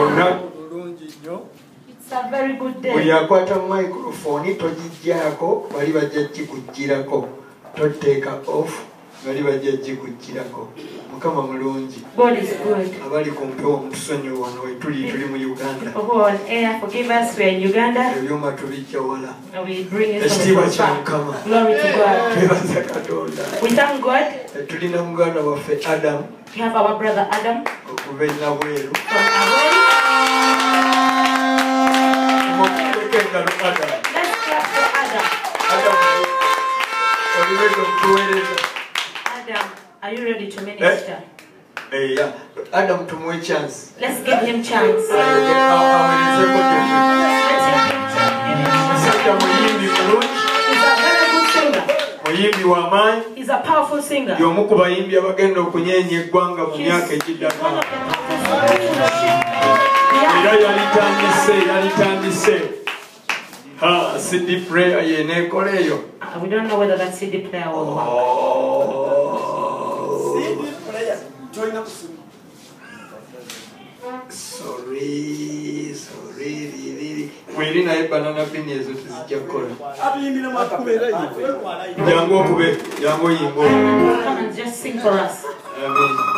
olunaku lulungi nnyo buli akwata microfoni togijjaako bali bajja gikugirako togiteeka off. bali bajja gikukkirako mukama mulungi. Abali kumpewa mpewo mutusonyiwa tuli mu uganda. Ebyuma tubijja wala. Ekitiibwa kya mukama. Twebaza katonda. Eh, Tulina muganda waffe adamu okuva enabweru engalo adamu adamu olina ekyokutuweereza Adam, are you ready to minister? eya adamu tumuwe chance Let's give him chance. aweerezeko gyonna Let's give him chance. muyimbi He's a very good singer. w'amaanyi He's a powerful singer. y'omu ku bayimbi abagenda okunyeenya eggwanga mu He's myaka one egiddako of the powerful singers. era Yeah. yalitandise yalitandise ha cd prayer yeneekola eyo person. Sorry, sorry, really, really. naye banana pini ezo tizijjakola. Abiyimbira mwakubera yiwe. Jangu okube, jangu. Just sing for us. Amen.